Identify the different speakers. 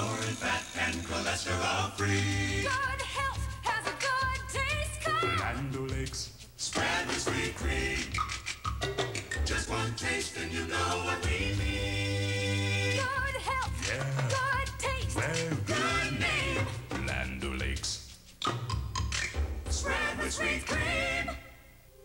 Speaker 1: lower fat and cholesterol free.
Speaker 2: Good health has a good taste cut. Land O'Lakes.
Speaker 1: Stradley's Free cream. Just one taste and you know what we mean.
Speaker 2: Good health. Yeah. Good taste. Well, good name. Land O'Lakes.
Speaker 1: Stradley's Free cream.